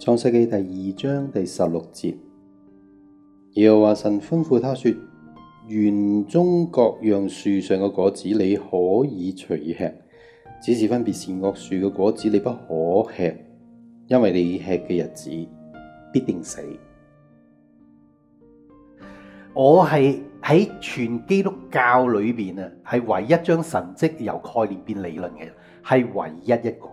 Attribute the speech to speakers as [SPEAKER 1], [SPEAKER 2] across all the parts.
[SPEAKER 1] 創世纪第二章第十六節，耶和華神吩咐他說：園中各樣樹上嘅果子你可以隨吃，只是分別善惡樹嘅果子你不可吃，因為你吃嘅日子必定死。
[SPEAKER 2] 我係喺全基督教裏邊啊，係唯一將神迹由概念變理論嘅人，係唯一一個。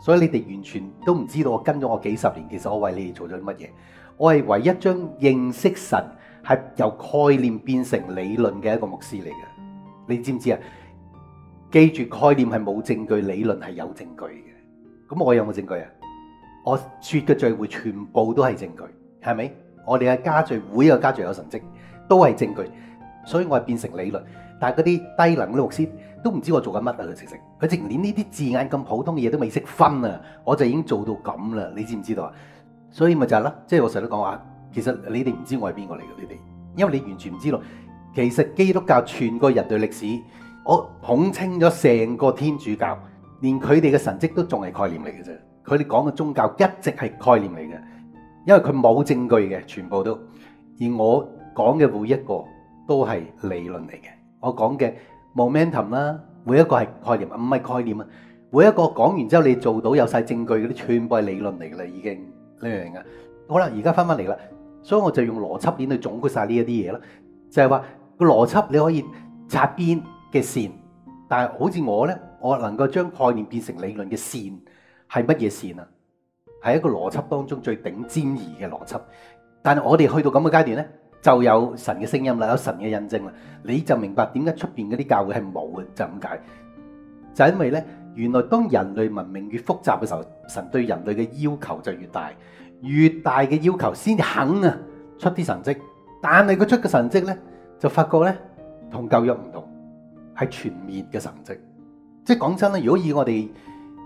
[SPEAKER 2] 所以你哋完全都唔知道我跟咗我幾十年，其實我為你哋做咗啲乜嘢？我係唯一將認識神係由概念變成理論嘅一個牧師嚟嘅。你知唔知啊？記住概念係冇證據，理論係有證據嘅。咁我有冇證據啊？我说嘅聚會全部都係證據，係咪？我哋嘅家聚會嘅家聚有神迹。都係證據，所以我係變成理論。但係嗰啲低能嘅牧師都唔知我做緊乜啊！佢直情，佢直連呢啲字眼咁普通嘅嘢都未識分啊！我就已經做到咁啦，你知唔知道啊？所以咪就係啦，即係我成日都講話，其實你哋唔知我係邊個嚟嘅，你哋，因為你完全唔知道。其實基督教全個人類歷史，我統稱咗成個天主教，連佢哋嘅神蹟都仲係概念嚟嘅啫。佢哋講嘅宗教一直係概念嚟嘅，因為佢冇證據嘅，全部都。而我講嘅每一個都係理論嚟嘅，我講嘅 momentum 啦，每一個係概念，唔係概念啊！每一個講完之後，你做到有晒證據嗰啲，全部係理論嚟噶啦，已經你明唔明啊？好啦，而家翻翻嚟啦，所以我就用邏輯鏈去總括晒呢一啲嘢啦，就係話個邏輯你可以擦邊嘅線，但係好似我呢，我能夠將概念變成理論嘅線係乜嘢線啊？係一個邏輯當中最頂尖兒嘅邏輯，但係我哋去到咁嘅階段呢。就有神嘅聲音啦，有神嘅印證啦，你就明白點解出邊嗰啲教會係冇嘅，就咁解。就因為呢，原來當人類文明越複雜嘅時候，神對人類嘅要求就越大，越大嘅要求先肯啊出啲神蹟。但係佢出嘅神蹟呢，就發覺呢，同舊約唔同，係全面嘅神蹟。即係講真啦，如果以我哋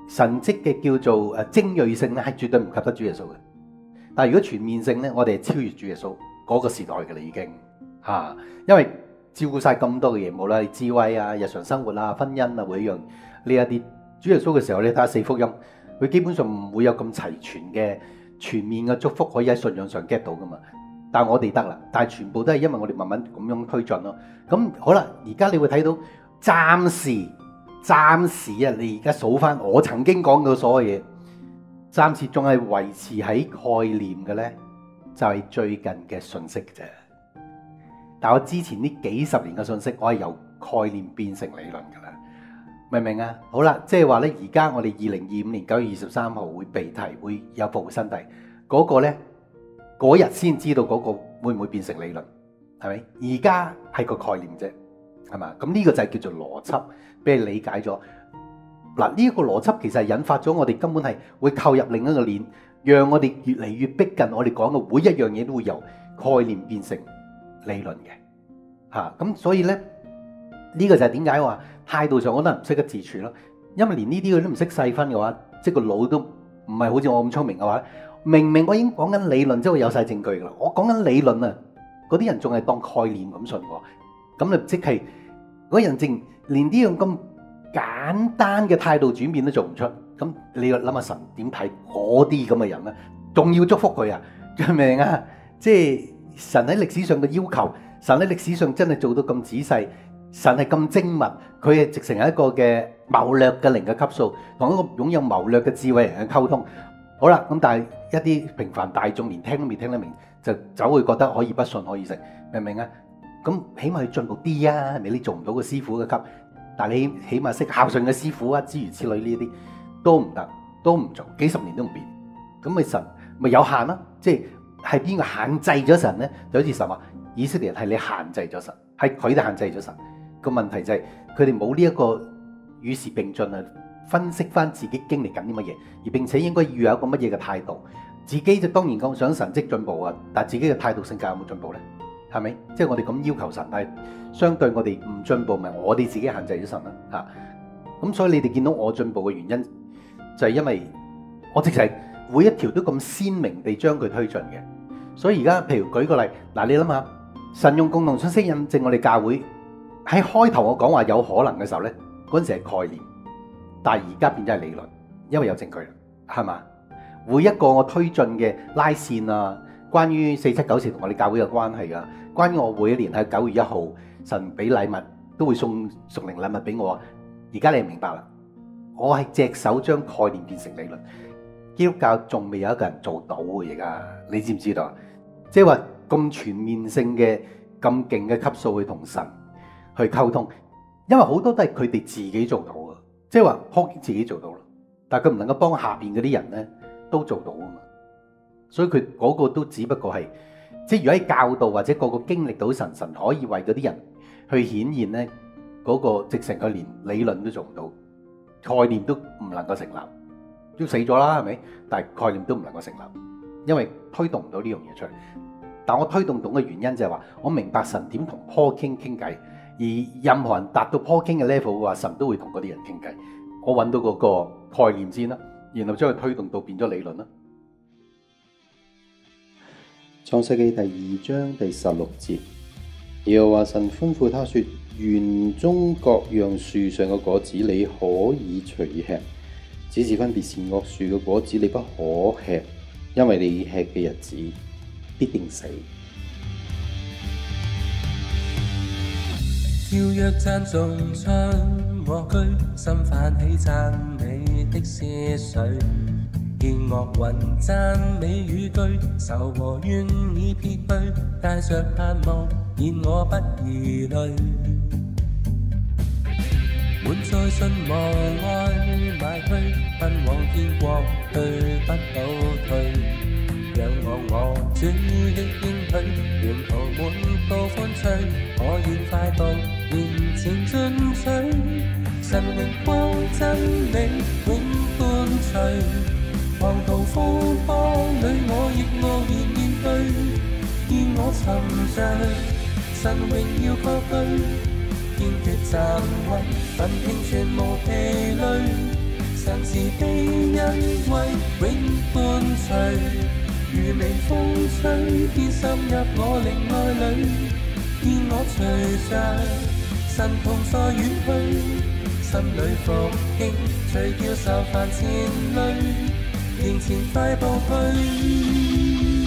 [SPEAKER 2] 神蹟嘅叫做誒精銳性咧，係絕對唔及得主耶穌嘅。但係如果全面性呢，我哋係超越主耶穌。嗰個時代嘅啦，已經嚇，因為照顧晒咁多嘅嘢，無論係智慧啊、日常生活啊、婚姻啊，每一樣呢一啲主耶穌嘅時候，你睇下四福音，佢基本上唔會有咁齊全嘅全面嘅祝福可以喺信仰上 get 到噶嘛。但係我哋得啦，但係全部都係因為我哋慢慢咁樣推進咯。咁好啦，而家你會睇到暫時暫時啊，你而家數翻我曾經講嘅所有嘢，暫時仲係維持喺概念嘅咧。就係最近嘅信息啫，但我之前呢幾十年嘅信息，我係由概念變成理論噶啦，明唔明啊？好啦，即係話呢，而家我哋二零二五年九月二十三號會被提，會有復活新帝，嗰個呢，嗰日先知道嗰個會唔會變成理論，係咪？而家係個概念啫，係嘛？咁呢個就係叫做邏輯，俾你理解咗。嗱，呢一個邏輯其實係引發咗我哋根本係會扣入另一個鏈。讓我哋越嚟越逼近，我哋講嘅每一樣嘢都會由概念變成理論嘅，吓咁所以咧呢個就係點解話態度上我都唔識得自處咯，因為連呢啲佢都唔識細分嘅話，即係個腦都唔係好似我咁聰明嘅話，明明我已經講緊理論，即係有晒證據噶啦，我講緊理論啊，嗰啲人仲係當概念咁信我，咁就即係嗰人正連呢樣咁簡單嘅態度轉變都做唔出。咁你要諗下神點睇嗰啲咁嘅人咧？仲要祝福佢啊？明唔明啊？即係神喺歷史上嘅要求，神喺歷史上真係做到咁仔細，神係咁精密，佢係直成係一個嘅謀略嘅靈嘅級數，同一個擁有謀略嘅智慧人嘅溝通。好啦，咁但係一啲平凡大眾連聽都未聽得明，就走會覺得可以不信可以食，明唔明啊？咁起碼要進步啲啊！係咪你做唔到個師傅嘅級，但你起碼識孝順嘅師傅啊，諸如此類呢啲。都唔得，都唔做，幾十年都唔變，咁咪神咪有限咯？即係係邊個限制咗神咧？就好似神話以色列人係你限制咗神，係佢哋限制咗神。個問題就係佢哋冇呢一個與時並進啊，分析翻自己經歷緊啲乜嘢，而並且應該要有一個乜嘢嘅態度。自己就當然講想神蹟進步啊，但自己嘅態度性格有冇進步咧？係咪？即係我哋咁要求神，但係相對我哋唔進步，咪我哋自己限制咗神啦？嚇！咁所以你哋見到我進步嘅原因。就係因為我直情每一條都咁鮮明地將佢推進嘅，所以而家譬如舉個例，嗱你諗下，神用共同信息印證我哋教會喺開頭我講話有可能嘅時候咧，嗰陣時係概念，但係而家變咗係理論，因為有證據，係嘛？每一個我推進嘅拉線啊，關於四七九四同我哋教會嘅關係啊，關於我每一年喺九月一號神俾禮物都會送屬靈禮物俾我。而家你明白啦，我係隻手將概念變成理論。基督教仲未有一個人做到嘅，而家你知唔知道？即係話咁全面性嘅、咁勁嘅級數去同神去溝通，因為好多都係佢哋自己做到嘅，即係話 Hawking 自己做到啦，但係佢唔能夠幫下邊嗰啲人咧都做到啊嘛。所以佢嗰個都只不過係，即係如果喺教導或者個個經歷到神，神可以為嗰啲人去顯現咧，嗰個直成佢連理論都做唔到，概念都唔能夠成立。都死咗啦，係咪？但係概念都唔能夠成立，因為推動唔到呢樣嘢出嚟。但我推動到嘅原因就係話，我明白神點同 Paul King 傾偈，而任何人達到 Paul King 嘅 level 嘅話，神都會同嗰啲人傾偈。我揾到嗰個概念先啦，然後將佢推動到變咗理論啦。
[SPEAKER 1] 創世記第二章第十六節，耶和華神吩咐他說：園中各樣樹上嘅果子你可以隨吃。只是分別善惡樹嘅果子，你不可吃，因為你吃嘅日子必定死。
[SPEAKER 3] 跳躍讚頌唱我居，心泛起赞美的思緒，見樂雲讚美语句，愁和怨已撇去，带着盼望，見我不疑慮。滿載信望愛邁去，奔往天國去不倒退。仰望我主的應許，沿途滿途歡趣，我願快步面前進取。神榮光真理永伴隨，狂途風波裏我亦傲然面對，沉着，神永耀扩举，坚决站位，奋拼全无疲累。神是被恩惠永伴随，如微风吹，遍渗入我灵爱里，见我随着，神同在远去，心里复兴，除掉愁烦前累，迎前快步去。